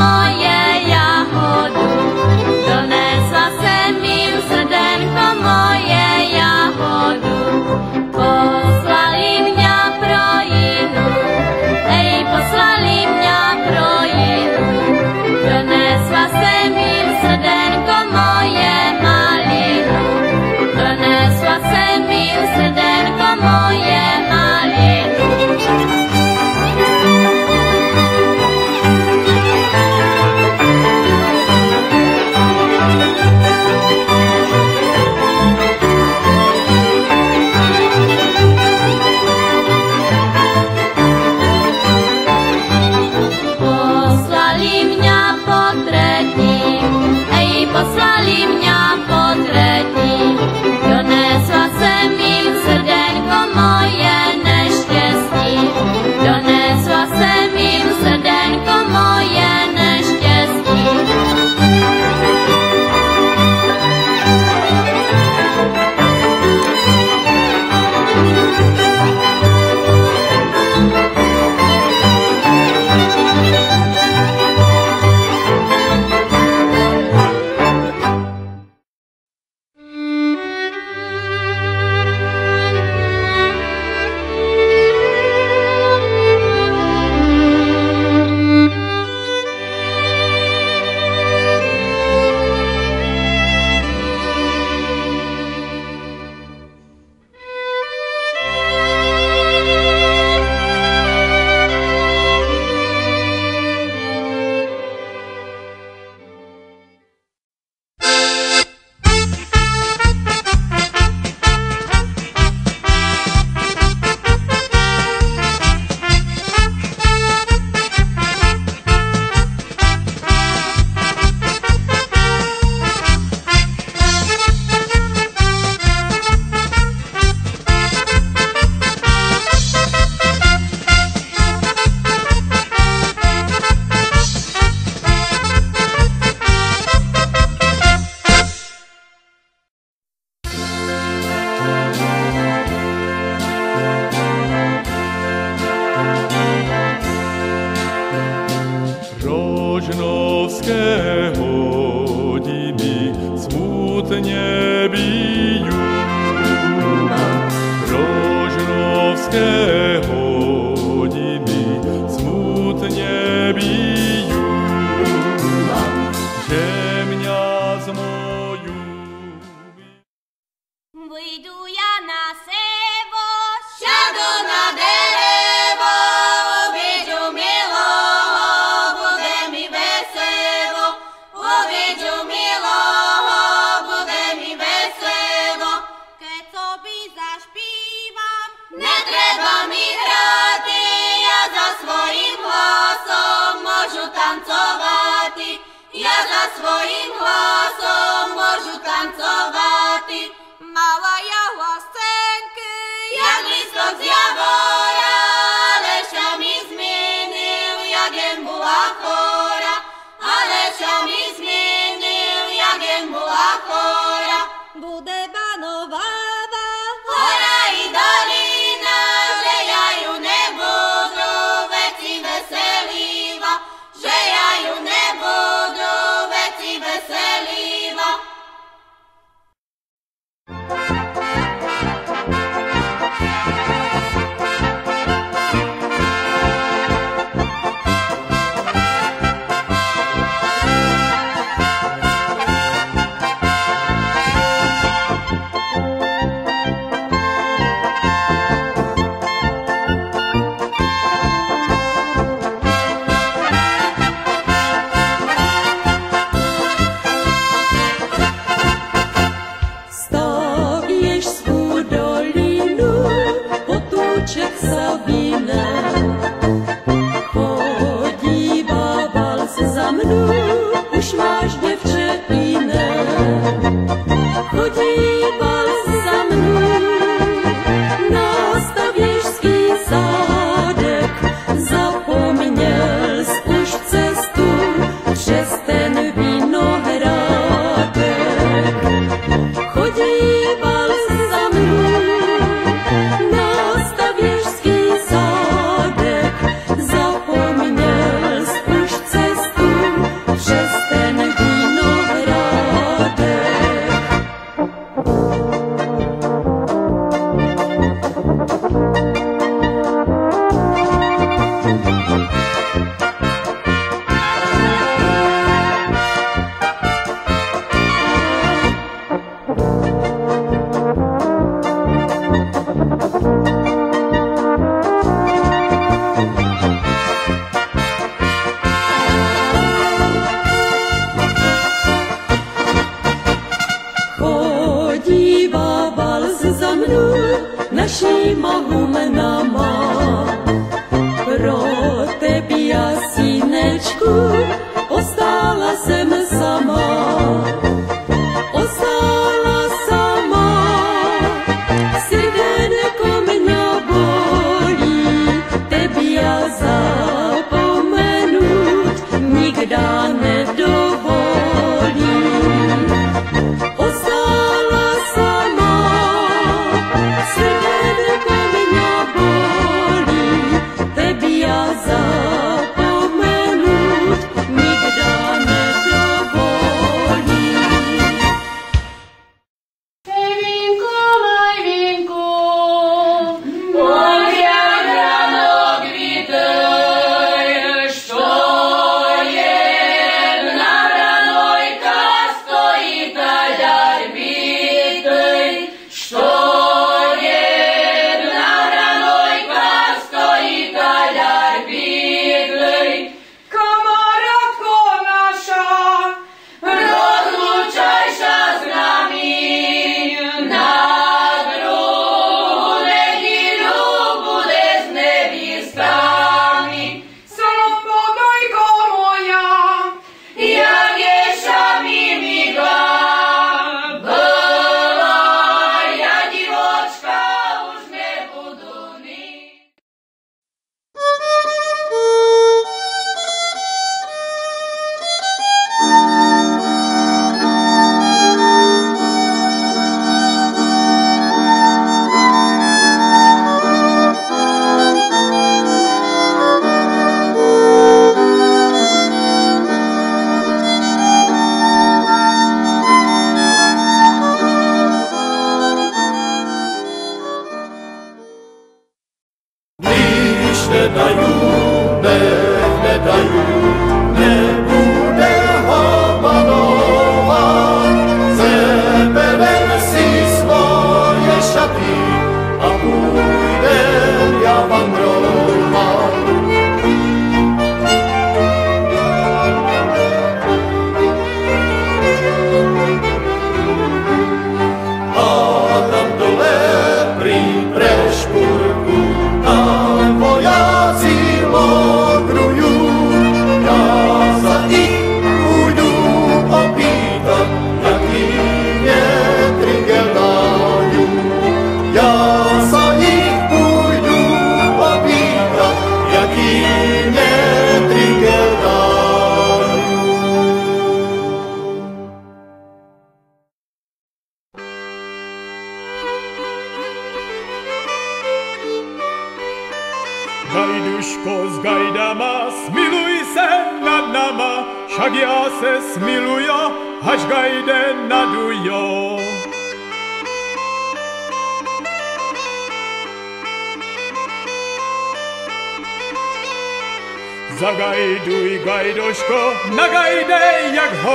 moje jahodu, srdenko moje jahodu. Poslali mě ej, poslali mě srdenko moje malinu, srdenko moje ja za swoim głosem możu tancować. Mała ja łascenki, jak listok z jawora, Lesia mi zmienił, jakiem była chora. Alesia mi zmienił, jakiem była chora.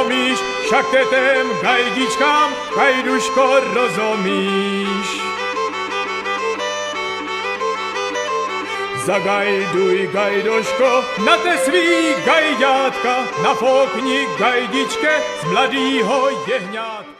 Homíš, však tetem gajdičkám, gajduško, rozumíš. Zagajduj, gajdoško, na te svý gajďátka, nafokni gajdičke z mladýho jehňátka.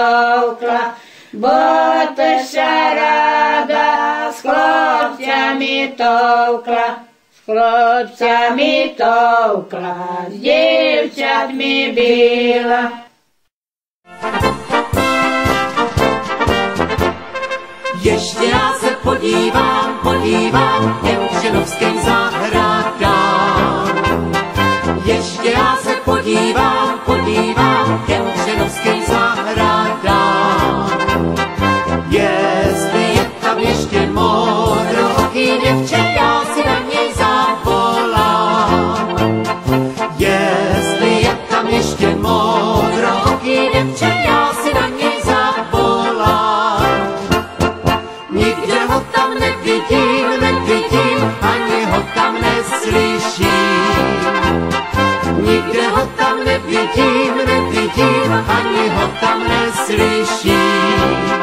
koukla, bo to šarada s chlopcami toukla. S chlopcami toukla, s děvčatmi byla. Ještě já se podívám, podívám, Eušenovským zahrám. ani ho tam neslyší.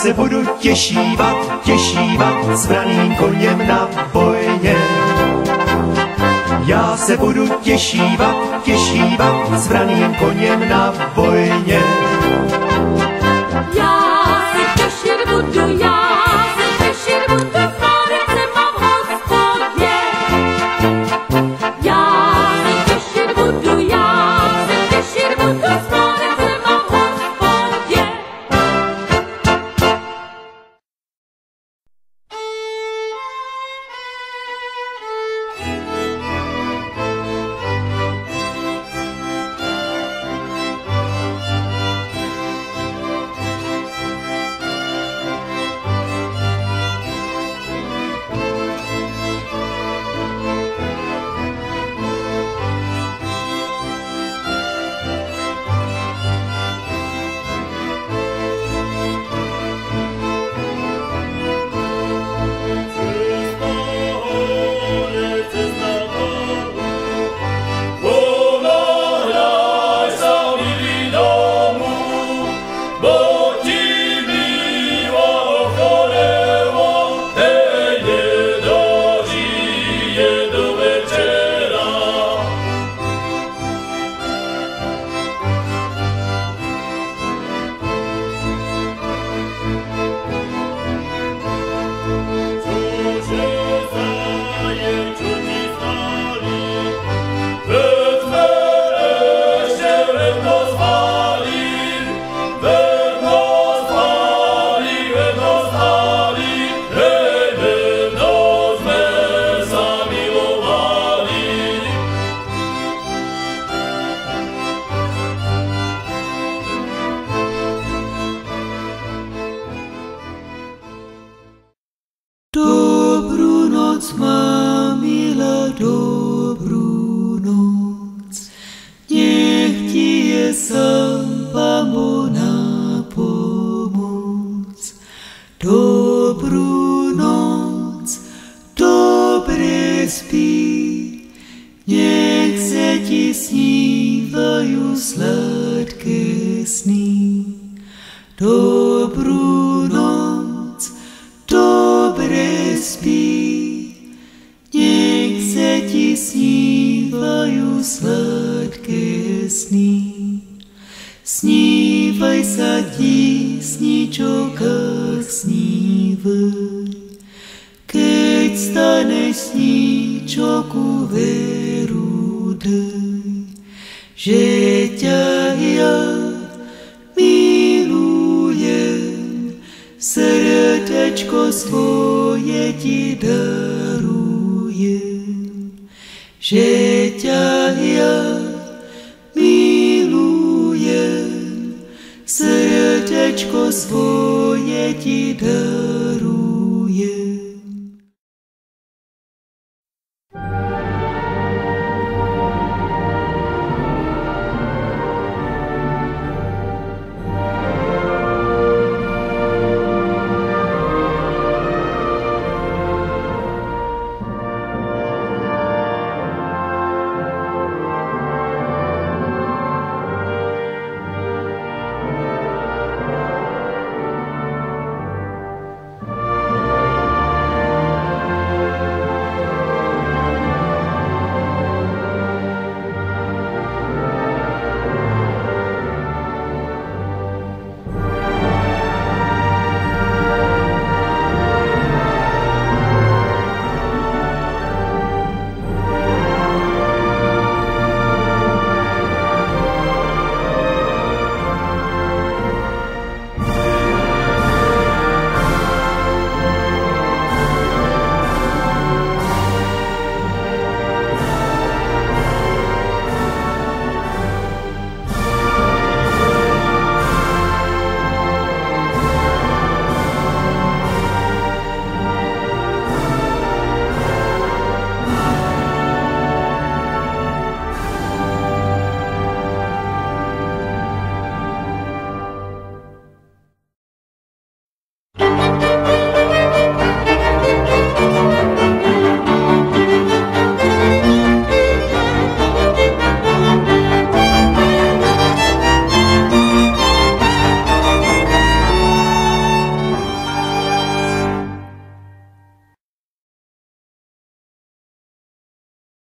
se budu těšívat, těšívat s braným koněm na bojně. Já se budu těšívat, těšívat s braným koněm na vojně. Dobrú noc má. srdečko svoje ti daruji, že tě já milujem, srdečko svoje ti daruji.